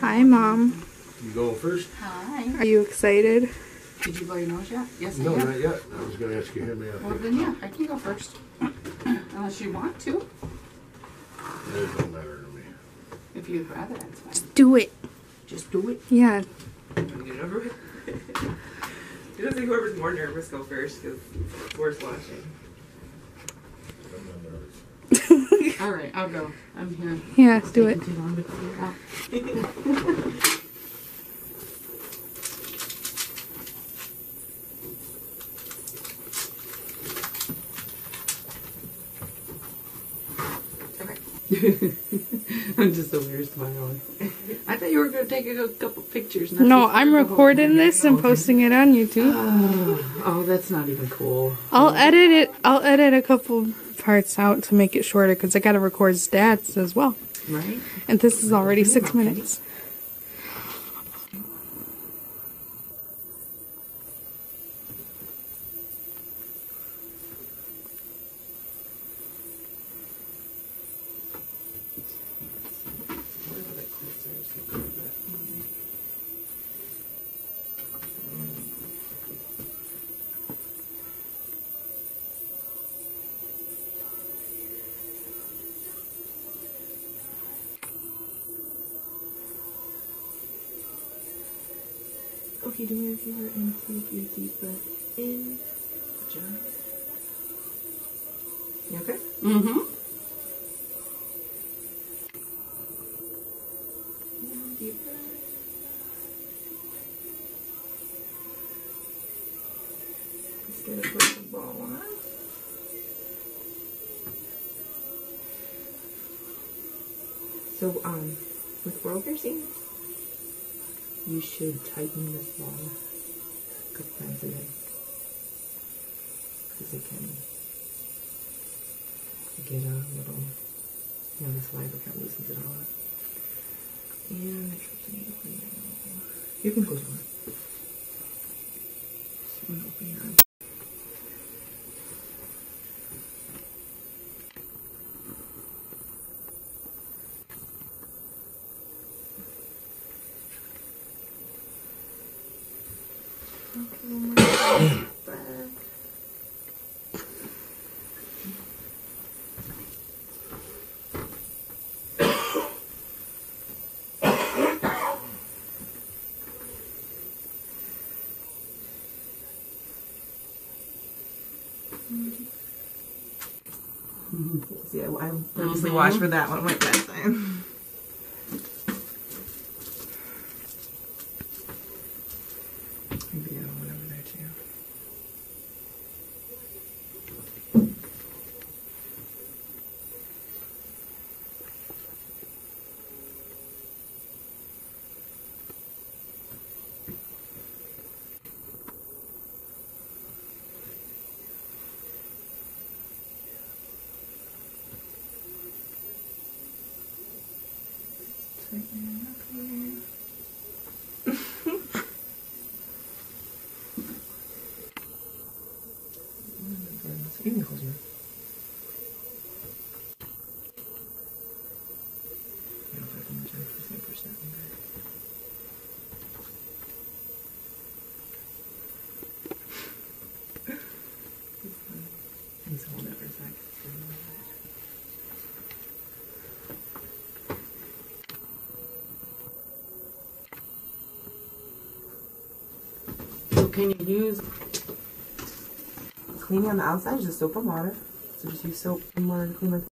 Hi, Mom. You going first? Hi. Are you excited? Did you blow your nose yet? Yes, I No, have. not yet. I was gonna ask you, to hear me out. Well, then, yeah, I can go first. Unless you want to. It don't matter to me. If you'd rather, that's fine. Just do it. Just do it. Yeah. Get it over with. It doesn't whoever's more nervous go first because it's worse watching. I'm not nervous. All right, I'll go. I'm here. Yeah, It's do it. Too long to figure out. I'm just over here smiling. I thought you were going to take a couple pictures. No, I'm recording this and posting it on YouTube. Oh, oh, that's not even cool. I'll edit it. I'll edit a couple parts out to make it shorter because I got to record stats as well. Right? And this is already six minutes. Okay, do me a favor and take your deep breath in. John. You okay? Mm-hmm. And deep breath. Let's get it put the ball on. So, um, with oral piercing, you should tighten this ball a couple times a day. Because it can get a little, you know, the saliva kind of loosens it all up. And make sure it's. You can close one. Just want to open your arm. Mm-hmm. See, I, I purposely watched for that one. Went last time. Maybe the other one over there too. Tighten it up here. You can close your eyes. I don't know if I can adjust the same percent. He's holding it for a sec. So can you use Cleaning on the outside just soap and water. So just use soap and water to clean my